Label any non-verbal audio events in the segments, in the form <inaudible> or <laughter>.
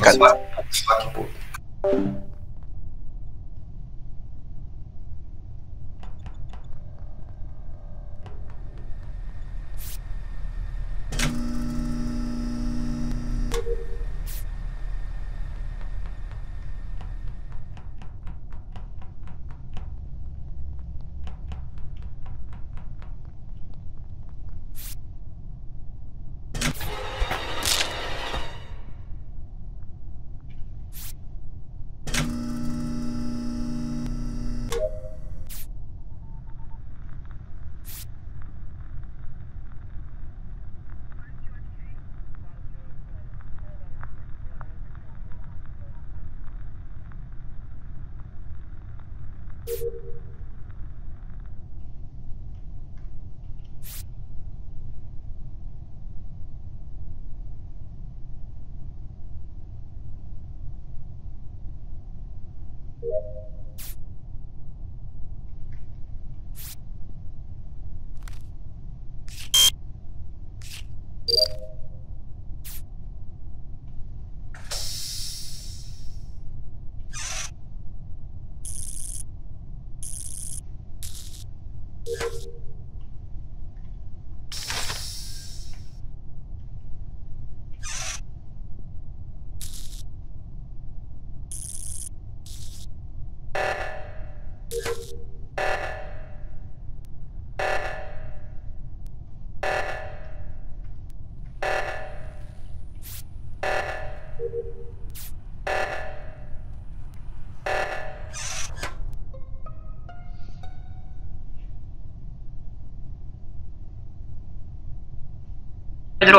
Kad? Svaki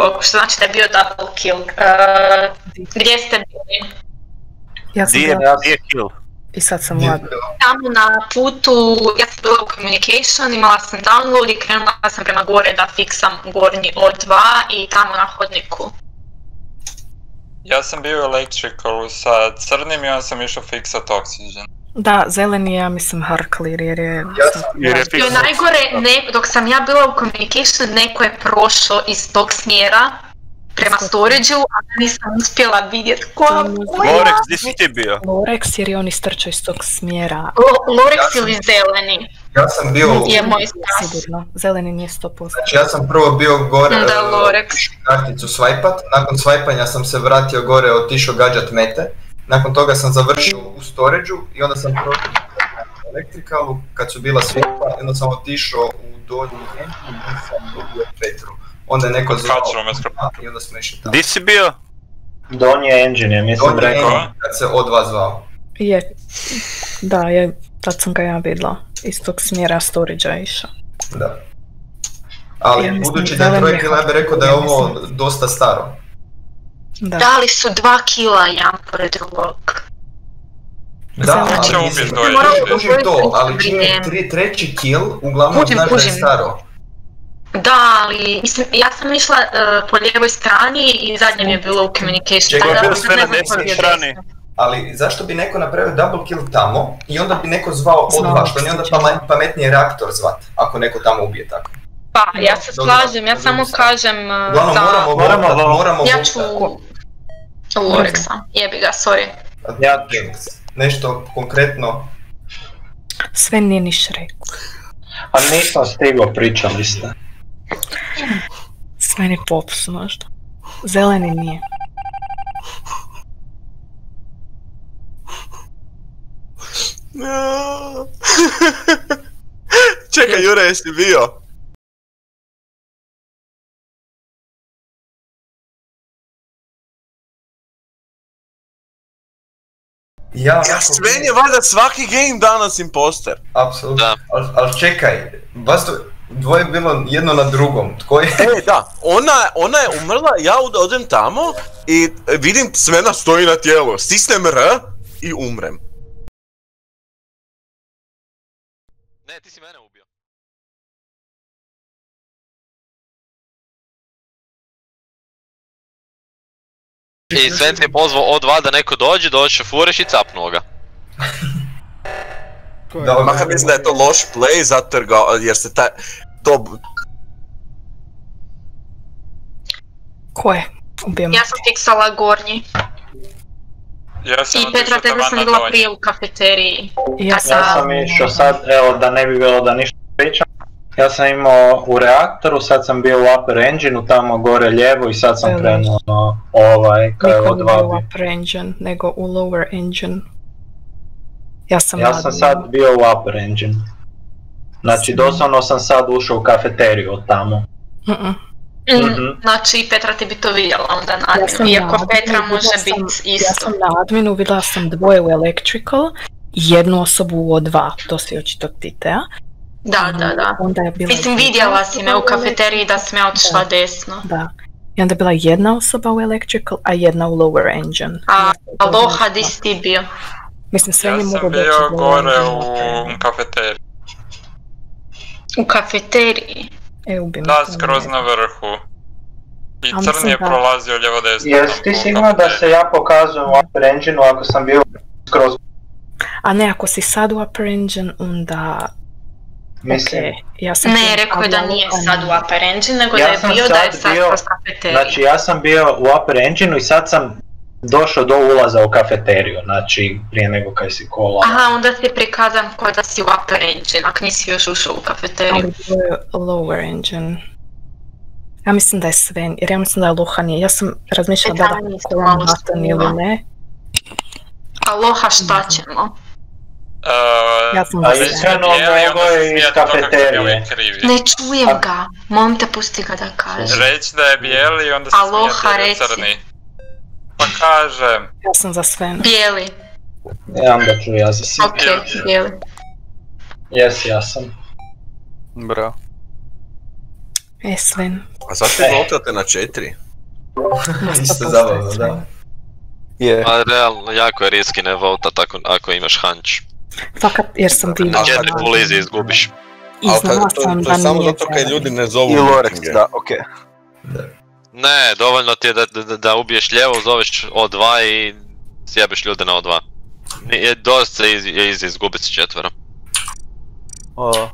drugog, što znači da je bio double kill. Uh, gdje ste bili? Ja sam je, bila kill? i sad sam mlada. Tamo na putu, ja sam bila u communication, imala sam download i krenula sam prema gore da fiksam gornji O2 i tamo na hodniku. Ja sam bio u electricalu sa crnim i onda sam išao fiksat oxygen. Da, zeleni je, ja mislim hard clear jer je... Jer je najgore, ne, dok sam ja bila u communication, neko je prošao iz tog smjera prema storage-u, a ja nisam uspjela vidjeti ko To je ko je. Lorex, di si ti bio? Lorex jer je on istrčao iz tog smjera. Lo- Lorex Ja ili zeleni Ja sam bio, u- je moj spas. Sigurno, zeleni nije 100%. znači ja sam prvo bio gore, Da, e, Lorex. karticu swajpat, nakon swajpanja sam se vratio gore, otišao gađat mete, nakon toga sam završio u storage i onda sam prošao elektrikalu kad su bila svjetla, onda sam otišao u donji end i onda sam dobio Petru. Onda je neko zvao i onda smo išli tamo. Di si bio? Donji engine je, mislim Donji rekao. kad se od vas zvao. Je, da, je, tad sam ga ja vidjela. Iz tog smjera storage-a je išao. Da. Ali Ja budući da je ja bih rekao da je ovo dosta staro. Da. Dali su dva kila jedan pored drugog. Da, ali mislim, to je kužim- to, ali čim je vrijeme. tri, treći kill, uglavnom Kužim, znaš da je staro. Da, ali mislim, ja sam išla uh, po lijevoj strani i zadnje mi je bilo u communication. Čekaj, možda sve ne na desnoj strani. Ali zašto bi neko napravio double kill tamo i onda bi neko zvao O2, što nije onda što će. pama- pametnije reaktor zvat, ako neko tamo ubije tako. Pa, ja se slažem, ja samo kažem uh, Uglavnom da... moramo moramo moramo Ja ću... Lorexa, jebi ga, sorry. Ja Nešto konkretno, Sve nije niš rekao. A nisam stigao pričali ste. Sve ni pops možda. Zeleni nije. <laughs> Čekaj, Jure, jesi bio? Ja... Ja, Sven je valjda svaki game danas imposter. Apsolutno. Ali al čekaj, vas to dvoje je bilo jedno na drugom, tko je... E, da, ona, ona je umrla, ja od- odem tamo i vidim Svena stoji na tijelu, stisnem R i umrem. Ne, ti si mene I Sven ti je pozvao O2 da neko dođe, dođe fureš i capnuo ga. Dobro. Makar mislim da je to loš play, zato jer, ga, jer se taj, to, Ko je? Ubijem. Ja sam fiksala gornji. Ja sam I Petra, tebe sam vidjela prije u kafeteriji. Ja sam išao sad, evo da ne bi bilo da ništa. Ja sam imao u reaktoru, sad sam bio u upper engineu, tamo gore lijevo i sad sam krenuo na ovaj, kaj je Niko nije bio u upper engine, nego u lower engine. Ja sam Ja sam sad bio u upper engine. Znači doslovno sam sad ušao u kafeteriju od tamo. Mm-mm. Mm, Mhm. Znači Petra ti bi to vidjela onda na Ja adminu, iako na Petra adminu, može sam- biti Ja isto. sam na adminu vidjela sam dvoje u electrical i jednu osobu u O2, to si očito ti, Tea. Da, da, da. Onda je bila Mislim, vidjela si me u kafeteriji da sam ja otišla desno. Da. I onda je bila jedna osoba u electrical, a jedna u lower engine. A Aloha, di si ti bio? Mislim, sve Ja sam mogu doći bio gore engine. u kafeteriji. U kafeteriji. E, ubi Da, skroz ne. na vrhu. I A mislim crni je da- prolazio lijevo desno. Jesi ti sigurno da se ja pokazujem u upper engineu ako sam bio skroz A ne, ako si sad u upper engine, onda... Mislim, okej, ja sam Ne, rekao je da nije sad u upper engine, nego Ja da je sam bio da je sad bio- kroz kafeteriju. Znači ja sam bio u upper engineu i sad sam došao do ulaza u kafeteriju, znači prije nego kaj si kola. Aha, onda ti je prikazan kao da si u upper engine, ako nisi još ušao u kafeteriju. Ali je lower engine. Ja mislim da je Sven, jer ja mislim da je Aloha nije. Ja sam razmišljala da E, da kolam malo button ili ne. Aloha, šta ćemo? Uh, Ja sam A da iskreno se je iz je kafeterije. Ne čujem ga. Molim te, pusti ga da kaže. Reći da je bijeli i onda se Aloha, je reci. crni. Pa kažem, Ja sam za Sven. Bijeli. Ja onda ću ja za sve. Ok, bijeli. Jes, ja sam. Bravo. E, Sven. A zašto E. voltate na četiri? <laughs> Isto zabavno, da. Je. Pa realno, jako je riski ne voltat ako, ako imaš hunch. Fakat, jer sam Na vidjela. četiri full easy izgubiš. I znala to, sam to da je samo nije zato kaj Sven. ljudi ne zovu I Lorex, da, okej. Ne, dovoljno ti je da, da, da ubiješ lijevo, zoveš O2 i sjebeš ljude na O2. Je dosta easy, je easy izgubit s četvero. O,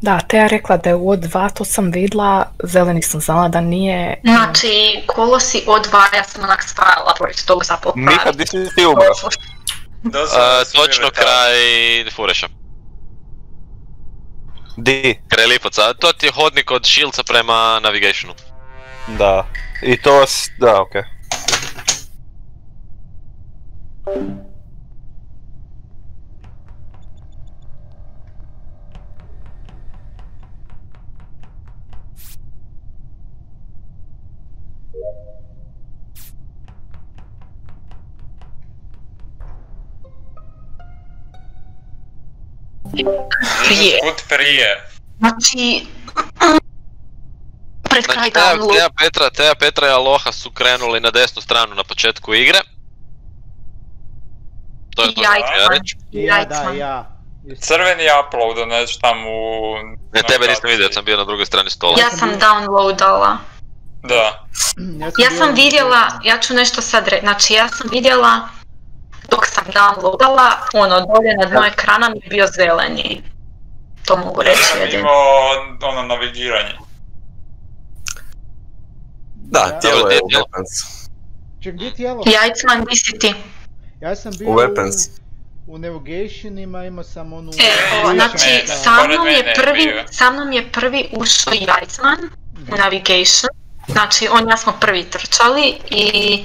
Da, Teja rekla da je u O2, to sam vidjela, zeleni sam znala da nije. Znači, kolosi O2, ja sam onak stajala pored tog za Miha, popraviti. di si ti umro? Doslovno Uh, točno tamo. kraj Fureša. Di? Kraj Lipovca. To ti je hodnik od Shieldsa prema Navigationu. Da. I to s... da, okej. Prije. Put prije. Znači, pred kraj Znači, Teja, Petra, Teja Petra i Aloha su krenuli na desnu stranu na početku igre. To je I to ja reći. Ja, da, ja. Crveni upload, nešto tam u... Ne, tebe nisam vidio, sam bio na drugoj strani stola. Ja sam downloadala. Da. Ja sam vidjela, ja ću nešto sad reći, znači ja sam vidjela dok sam downloadala, ono dolje na dnu ekrana mi je bio zeleni. To mogu Ja reći sam jedino. imao ono navigiranje. Da, tijelo je u weapons. Ček, gdje ti jelo? Jajcman, di si ti? Ja sam bio U weapons. u, navigationima, imao sam onu... E, Pored znači, sa mnom je prvi, sa mnom je prvi ušao Jajcman u navigation. Znači, on i ja smo prvi trčali i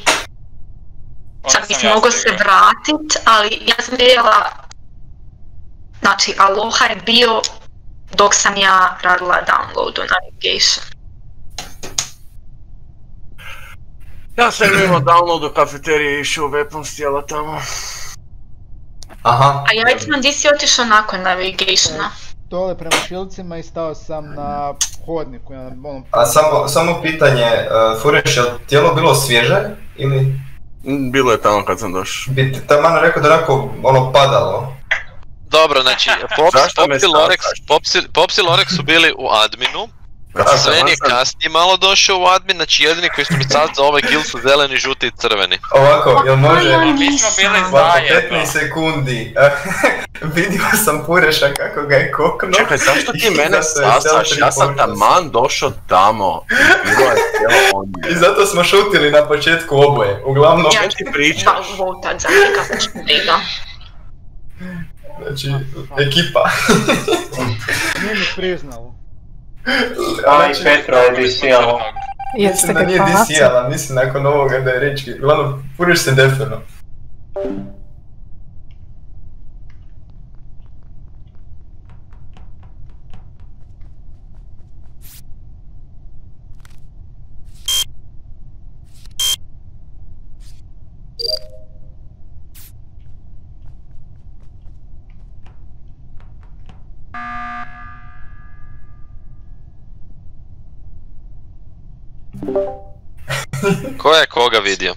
Čak sam mislim ja mogao se vratit, ali ja sam vidjela, znači Aloha je bio dok sam ja radila download u navigation. Ja sam imao download u kafeteriji i išao u weapons tijela tamo. Aha. A Jajcman, di si otišao nakon navigationa? Dole prema šilcima i stao sam na hodniku, na onom... A samo, samo pitanje, uh, Fureš, je li tijelo bilo svježe ili Bilo je tamo kad sam došao. bi ti taman rekao da onako ono padalo? Dobro, znači, <laughs> Pops, Zašto me Pops, i Lorex, stavljaš? Pops, i- Pops i Lorex su bili u adminu Znači, Sven je kasnije malo došao u admin, znači jedini koji su mi sad za ovaj kill su zeleni, žuti i crveni. Ovako, jel može... Ja Mi smo bili zajedno. 15 sekundi. <laughs> Vidio sam Pureša kako ga je koknuo. Čekaj, zašto ti <laughs> mene sasaš? Ja sam taman došao tamo. i. <laughs> I zato smo šutili na početku oboje. Uglavnom, Ja ću ti pričaš? votat za njega, znači, ekipa. Nije mi priznao. A i Znači, Petro je DC-alo. Jeste Mislim da ga nije ali mislim nakon ovoga da je reći. Uglavnom, Pureš se defino. <laughs> Ko je koga vidio?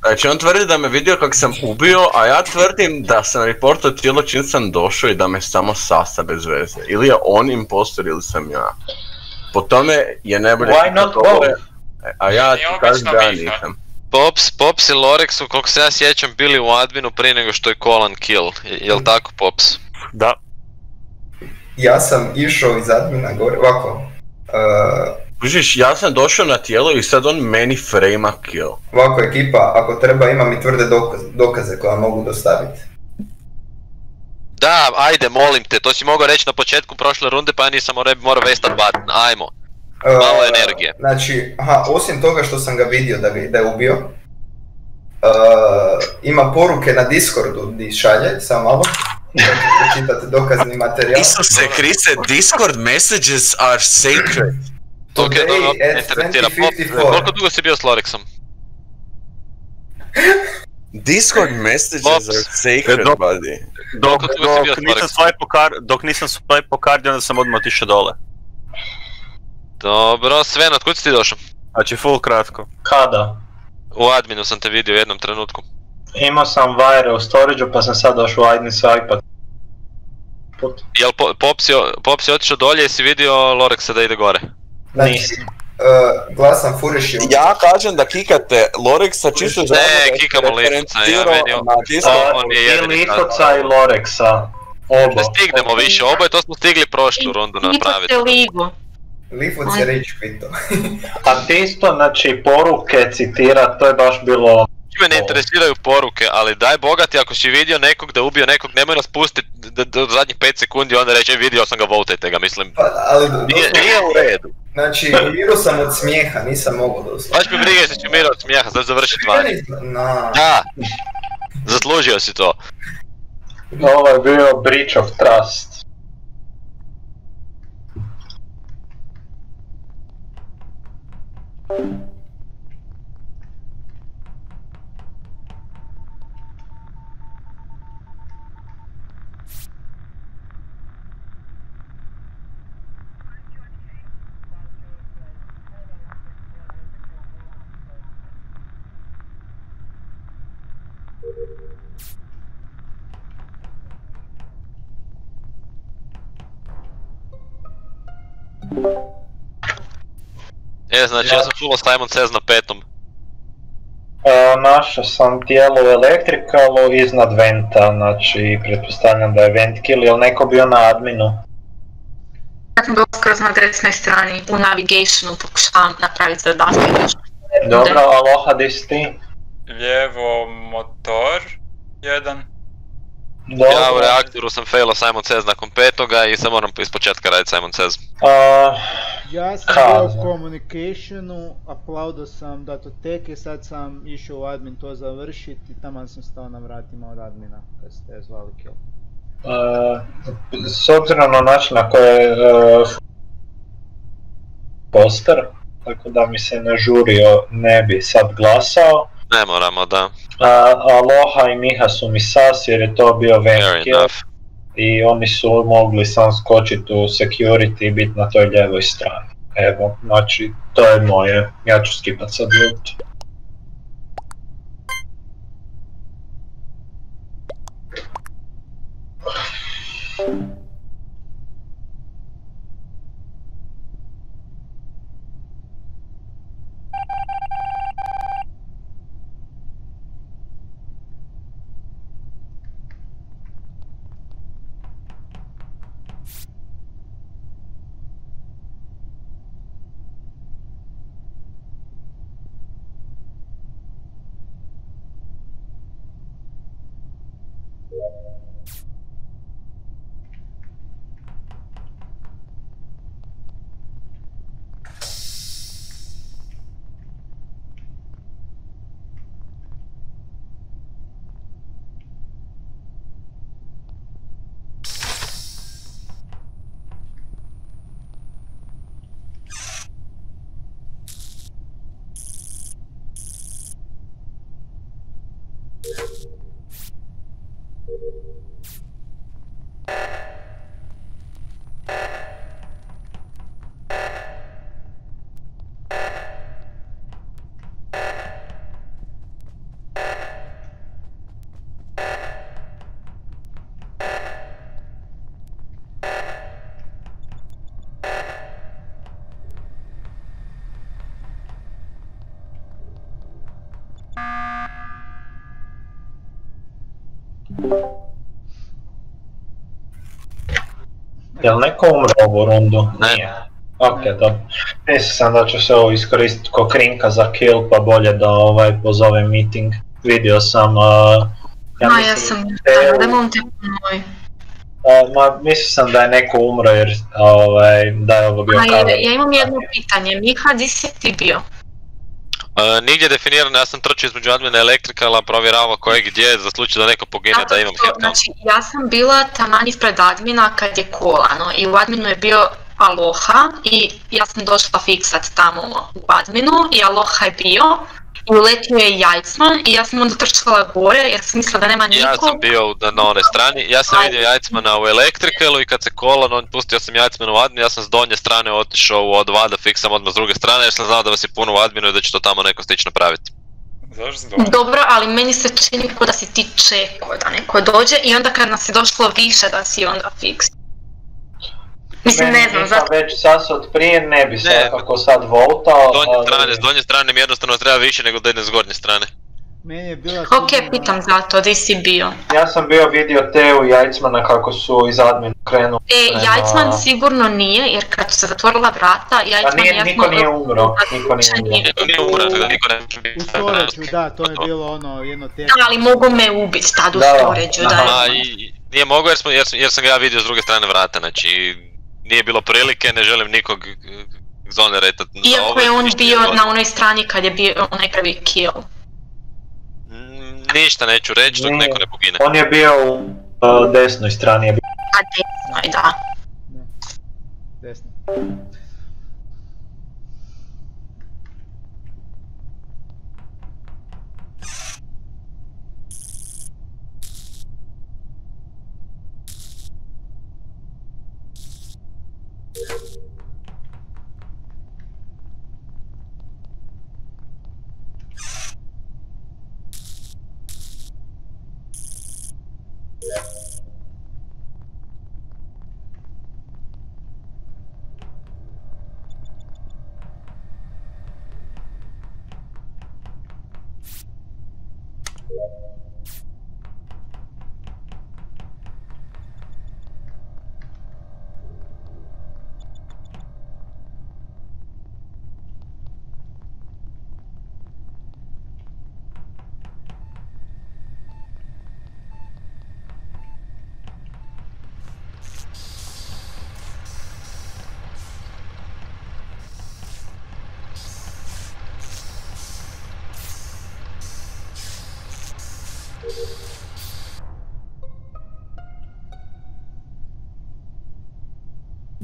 Znači on tvrdi da me vidio kako sam ubio, a ja tvrdim da sam reportao tijelo čim sam došao i da me samo sasa bez veze. Ili je on impostor ili sam ja. Po tome je najbolje Why not both? A ja ti kažem da ja nisam. Pops, Pops i Lorex su, koliko se ja sjećam, bili u adminu prije nego što je Kolan kill. Je- Jel tako, Pops? Da. Ja sam išao iz admina gore, ovako. Uh, Kužiš, ja sam došao na tijelo i sad on meni frame kill. ovako ekipa, ako treba imam i tvrde dokaze, dokaze koje vam mogu dostaviti. Da, ajde, molim te, to si mogao reći na početku prošle runde pa ja nisam morao, vestat button, ajmo. Uh, Malo energije. Znači, aha, osim toga što sam ga vidio da, ga, da je ubio, uh, ima poruke na Discordu di šalje, samo malo. Da ću pročitati dokazni materijal. Isuse Kriste, Discord messages are sacred. Ok, Today dobro, ne interesira. Pop, 2054. koliko dugo si bio s Lorexom? Discord messages Pops. are sacred, Dok- buddy. Dok, dok, s nisam swipe kar, dok nisam swipe kardi, onda sam odmah otišao dole. Dobro, Sven, otkud si ti došao? Znači, full kratko. Kada? U adminu sam te vidio u jednom trenutku. Imao sam Vajre u storage pa sam sad došao u admin sa iPad. Put. Jel po, Pop, si, Pop si otišao dolje i si vidio Lorexa da ide gore? Znači, uh, glasan Furiš je Ja kažem da kikate Lorexa čisto Ne, zato da je kikamo Lifoca, ja meni on- on je I jedini Lifoca i Lorexa. Oba. Ne stignemo više, oboje to smo stigli prošlu rundu napraviti. Imate ligu. Lifoc je reći kvito. <laughs> A ti isto, znači, poruke citirat, to je baš bilo... Me ne interesiraju poruke, ali daj bogati ako si vidio nekog da ubio nekog, nemoj nas pustiti do, do zadnjih 5 sekundi onda reći "E, vidio sam ga, votajte ga, mislim. Pa, ali, Nije, nije u redu. Znači, <laughs> umiru sam od smijeha, nisam mogao doslovno. Baš me briga što ću mirao od smijeha, sad završiti vani. Na, Da, zaslužio si to. Ovo je bio breach of trust. E, znači ja sam čulo Simon Says na petom. E, našao sam tijelo u elektrikalu iznad venta, znači pretpostavljam da je vent kill, jel neko bio na adminu? Ja sam bila skroz na desnoj strani, u navigationu pokušavam napraviti zadatak. Dobro, aloha, di si ti? Lijevo motor, jedan. Dobro. Ja u reaktoru sam failo Simon Says nakon petoga i sad moram iz početka raditi Simon Says. A, Ja sam bio u communicationu, aplaudao sam datoteke, sad sam išao u admin to završiti i tamo sam stao na vratima od admina kad ste zvali kill. e, s obzirom na način na koji je e, poster, tako da mi se ne žurio, ne bi sad glasao. Ne moramo, da. A, Aloha i Miha su mi sas jer je to bio Fair vent kill enough. I oni su mogli sam skočiti u security i biti na toj ljevoj strani. Evo, znači, to je moje, ja ću skipat sad loot. Jel neko umro ovu rundu? Ne. Nije. Ok, dobro. Mislio sam da ću se ovo iskoristiti ko krinka za kill, pa bolje da ovaj pozovem meeting. Vidio sam... Uh, ja Ma, ja mislim, sam, Teo- da mom te moj. uh, ma, mislio sam da je neko umro jer ovaj, da je ovo bio A, cover. ja imam jedno pitanje, Miha, di si ti bio? E, nigdje definirano, ja sam trčao između admina elektrikala, provjeravao ko je gdje, za slučaj da neko pogine da imam headcount. Znači, ja sam bila taman ispred admina kad je kolano i u adminu je bio Aloha i ja sam došla fiksat tamo u adminu i Aloha je bio i uletio je Jajcman i ja sam onda trčala gore jer sam mislila da nema nikog. Ja sam bio u- na onoj strani, ja sam vidio Jajcmana u elektrikalu i kad se kolan, on pustio sam Jajcmana u admin, ja sam s donje strane otišao u O2 da fiksam odmah s druge strane jer sam znao da vas je puno u adminu i da će to tamo neko stići napraviti. Dobro? Dobro, ali meni se čini kao da si ti čekao da neko dođe i onda kad nas je došlo više da si onda fiks. Mislim, ne znam, zato... već sasad prije, ne bi Ne. svakako sad voltao. Donje ali- strane, s donje strane mi jednostavno treba više nego da idem s gornje strane. Meni je bila Ok, sigurno- pitam zato, di si bio? Ja sam bio vidio Teo i Jajcmana kako su iz admina krenuli. E, prema- Jajcman sigurno nije, jer kad su se zatvorila vrata, Pa Jajcman nije, niko nije umro, niko nije umro. Niko nije umro, niko ne. U storage da, to je bilo ono jedno te... Da, ali mogu me ubiti tad u Da, da. Aha. I, nije mogao jer, smo, jer, sam- jer sam ga ja vidio s druge strane vrata, znači nije bilo prilike, ne želim nikog zone retat. za Iako je on bio na onoj strani kad je bio onaj prvi kill. Mm, Ništa neću reći dok neko ne pogine. On je bio u uh, desnoj strani, je bio. A desnoj, da. Desno.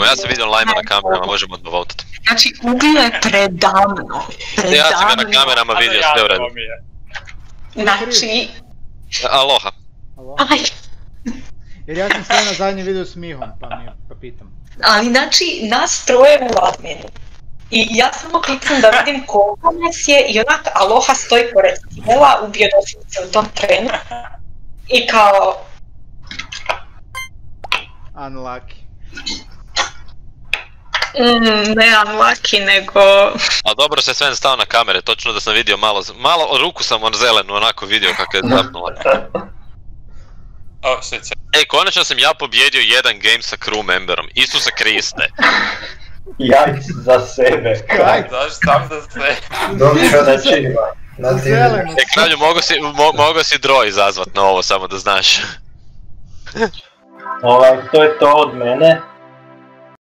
No, ja sam vidio Lajma na kamerama, možemo odmah votati. Znači, ubio je predavno. Ja sam ga na Predavno. kamerama vidio, sve u redu. Znači, Aloha. Alo? aj, Jer ja sam sve na zadnjem vidio s Mihom, pa mi pa pitam. ali znači, nas troje u adminu. I ja samo klikam da vidim koliko nas je i onak Aloha stoji pored tijela, ubio doslovce u tom trenu. I kao, Unlucky. Mm, ne unlucky, nego... A dobro se Sven stao na kamere, točno da sam vidio malo, malo ruku sam on zelenu onako vidio kako je zapnula. O, shit, shit. Ej, konačno sam ja pobjedio jedan game sa crew memberom, Isuse Kriste. Jajc za sebe. Kaj? Daš sam za sve. Dobro, Znači, na ti Zeleno. E, kralju, mogu si, mo, mogu si droj izazvat na ovo, samo da znaš. ovaj, to je to od mene.